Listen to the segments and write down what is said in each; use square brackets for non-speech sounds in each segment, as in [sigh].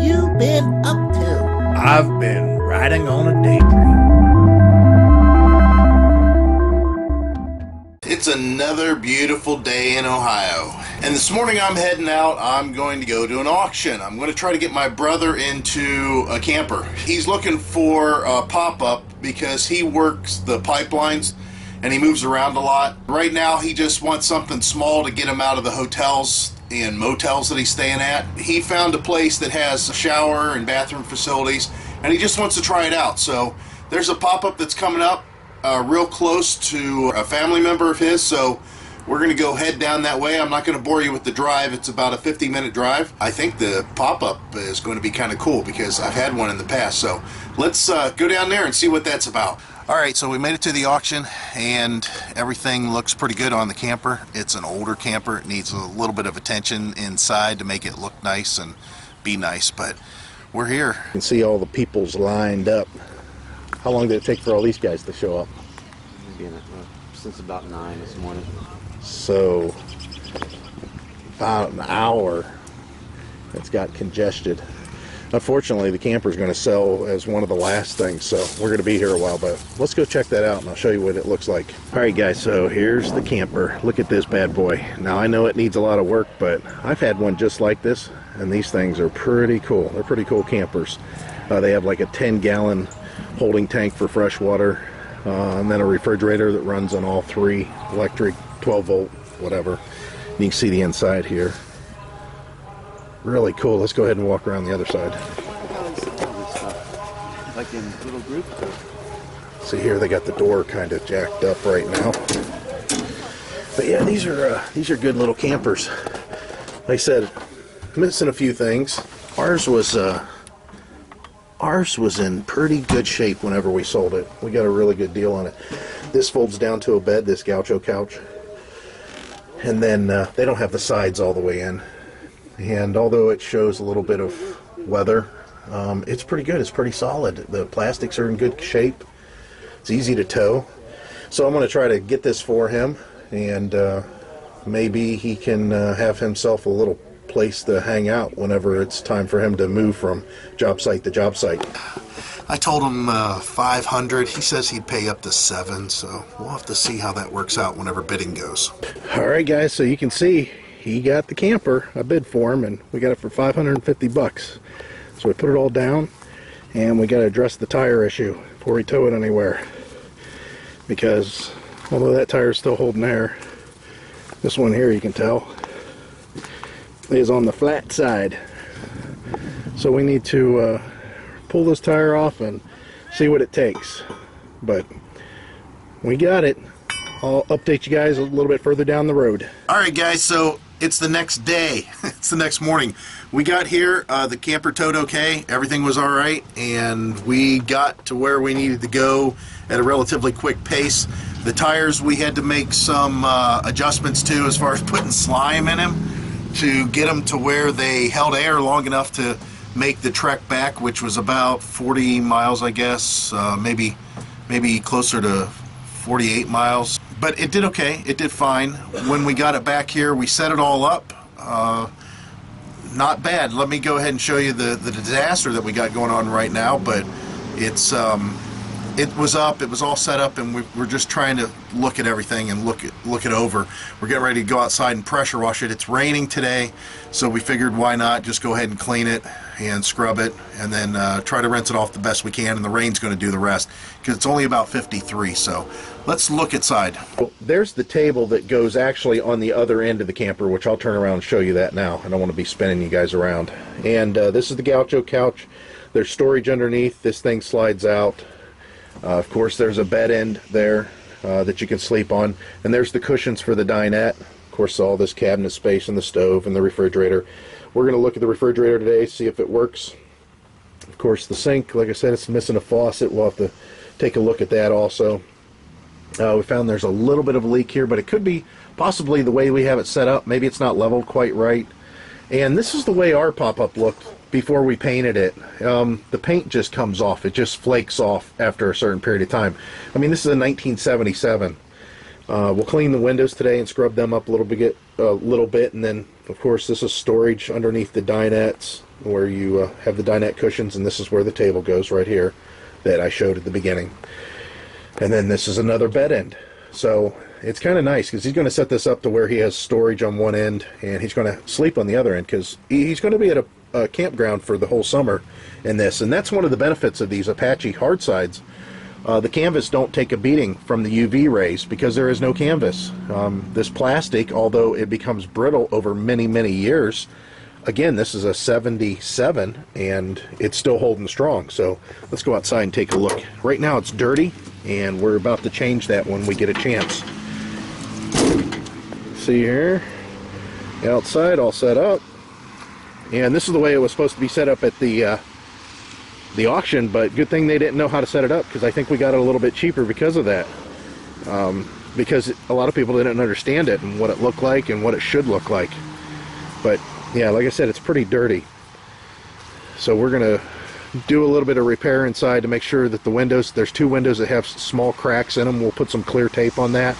you been up to? I've been riding on a daydream. It's another beautiful day in Ohio. And this morning I'm heading out. I'm going to go to an auction. I'm going to try to get my brother into a camper. He's looking for a pop up because he works the pipelines and he moves around a lot. Right now, he just wants something small to get him out of the hotels and motels that he's staying at. He found a place that has a shower and bathroom facilities and he just wants to try it out. So there's a pop up that's coming up uh, real close to a family member of his, so we're going to go head down that way. I'm not going to bore you with the drive. It's about a 50 minute drive. I think the pop up is going to be kind of cool because I've had one in the past. So let's uh, go down there and see what that's about. All right, so we made it to the auction and everything looks pretty good on the camper. It's an older camper. It needs a little bit of attention inside to make it look nice and be nice, but we're here. You can see all the people's lined up. How long did it take for all these guys to show up? Been, uh, since about nine this morning. So, about an hour. It's got congested. Unfortunately, the camper is going to sell as one of the last things, so we're going to be here a while. But let's go check that out, and I'll show you what it looks like. All right, guys. So here's the camper. Look at this bad boy. Now I know it needs a lot of work, but I've had one just like this, and these things are pretty cool. They're pretty cool campers. Uh, they have like a 10 gallon holding tank for fresh water, uh, and then a refrigerator that runs on all three electric, 12 volt, whatever. You can see the inside here. Really cool. Let's go ahead and walk around the other side. Like in little groups? See here, they got the door kind of jacked up right now. But yeah, these are uh, these are good little campers. Like I said, missing a few things. Ours was uh, ours was in pretty good shape whenever we sold it. We got a really good deal on it. This folds down to a bed, this gaucho couch. And then uh, they don't have the sides all the way in. And although it shows a little bit of weather, um, it's pretty good. It's pretty solid. The plastics are in good shape. It's easy to tow. So I'm going to try to get this for him, and uh, maybe he can uh, have himself a little place to hang out whenever it's time for him to move from job site to job site. I told him uh, 500. He says he'd pay up to seven, so we'll have to see how that works out whenever bidding goes. All right, guys. So you can see he got the camper. I bid for him, and we got it for 550 bucks. So we put it all down, and we got to address the tire issue before we tow it anywhere. Because although that tire is still holding air, this one here you can tell is on the flat side. So we need to uh, pull this tire off and see what it takes. But we got it. I'll update you guys a little bit further down the road. All right, guys. So it's the next day. [laughs] it's the next morning. We got here. Uh, the camper towed okay. Everything was all right, and we got to where we needed to go at a relatively quick pace. The tires we had to make some uh, adjustments to as far as putting slime in them to get them to where they held air long enough to make the trek back, which was about 40 miles, I guess, uh, maybe maybe closer to 48 miles. But it did okay. It did fine. When we got it back here, we set it all up. Uh, not bad. Let me go ahead and show you the, the disaster that we got going on right now. But it's um, it was up, it was all set up, and we, we're just trying to look at everything and look it look it over. We're getting ready to go outside and pressure wash it. It's raining today, so we figured why not just go ahead and clean it and scrub it, and then uh, try to rinse it off the best we can. And the rain's going to do the rest because it's only about 53. So let's look inside. Well, there's the table that goes actually on the other end of the camper, which I'll turn around and show you that now. I don't want to be spinning you guys around. And uh, this is the Gaucho couch. There's storage underneath. This thing slides out. Uh, of course, there's a bed end there uh, that you can sleep on, and there's the cushions for the dinette. Of course, all this cabinet space and the stove and the refrigerator. We're going to look at the refrigerator today, see if it works. Of course, the sink, like I said, it's missing a faucet. We'll have to take a look at that also. Uh, we found there's a little bit of a leak here, but it could be possibly the way we have it set up. Maybe it's not leveled quite right. And this is the way our pop-up looked before we painted it. Um, the paint just comes off. It just flakes off after a certain period of time. I mean, this is a 1977. Uh, we'll clean the windows today and scrub them up a little bit, a little bit, and then of course this is storage underneath the dinettes where you uh, have the dinette cushions, and this is where the table goes right here that I showed at the beginning. And then this is another bed end. So it's kind of nice because he's going to set this up to where he has storage on one end and he's going to sleep on the other end because he's going to be at a, a campground for the whole summer in this. And that's one of the benefits of these Apache hardsides. Uh, the canvas don't take a beating from the UV rays because there is no canvas. Um, this plastic, although it becomes brittle over many, many years, again, this is a 77 and it's still holding strong. So let's go outside and take a look. Right now it's dirty and we're about to change that when we get a chance. See here, outside all set up. And this is the way it was supposed to be set up at the uh, the auction, but good thing they didn't know how to set it up because I think we got it a little bit cheaper because of that. Um, because a lot of people didn't understand it and what it looked like and what it should look like. But yeah, like I said, it's pretty dirty. So we're gonna do a little bit of repair inside to make sure that the windows, there's two windows that have small cracks in them. We'll put some clear tape on that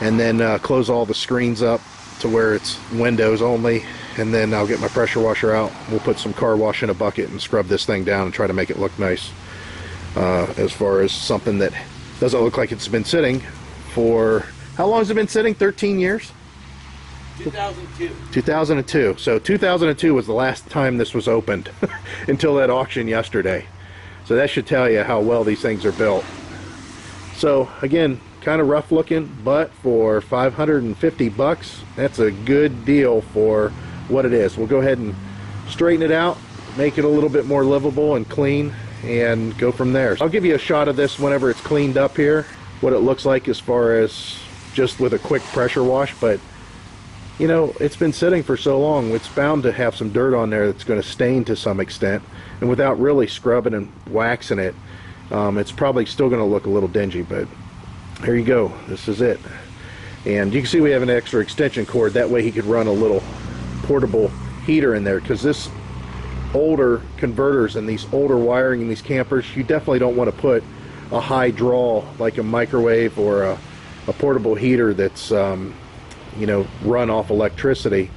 and then uh, close all the screens up to where it's windows only. And then I'll get my pressure washer out. We'll put some car wash in a bucket and scrub this thing down and try to make it look nice. Uh, as far as something that doesn't look like it's been sitting for how long has it been sitting? 13 years 2002. 2002 so 2002 was the last time this was opened [laughs] until that auction yesterday. So that should tell you how well these things are built. So again kind of rough looking but for 550 bucks that's a good deal for what it is. We'll go ahead and straighten it out make it a little bit more livable and clean and go from there. So I'll give you a shot of this whenever it's cleaned up here what it looks like as far as just with a quick pressure wash but you know it's been sitting for so long it's bound to have some dirt on there that's going to stain to some extent. And without really scrubbing and waxing it um, it's probably still going to look a little dingy but here you go. This is it. And you can see we have an extra extension cord. That way he could run a little portable heater in there because this older converters and these older wiring in these campers you definitely don't want to put a high draw like a microwave or a, a portable heater that's um, you know run off electricity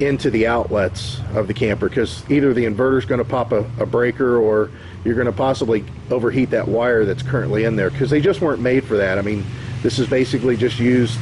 into the outlets of the camper because either the inverter is going to pop a, a breaker or you're going to possibly overheat that wire that's currently in there because they just weren't made for that. I mean, this is basically just used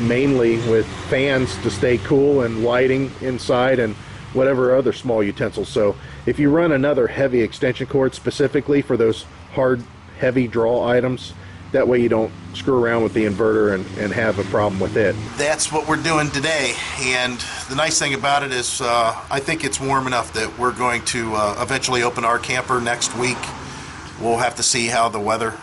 mainly with fans to stay cool and lighting inside and whatever other small utensils. So if you run another heavy extension cord specifically for those hard, heavy draw items, that way you don't screw around with the inverter and, and have a problem with it. That's what we're doing today. And the nice thing about it is uh, I think it's warm enough that we're going to uh, eventually open our camper next week. We'll have to see how the weather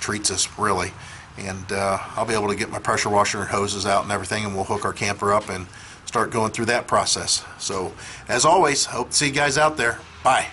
treats us, really. And uh, I'll be able to get my pressure washer and hoses out and everything, and we'll hook our camper up and start going through that process. So, as always, hope to see you guys out there. Bye.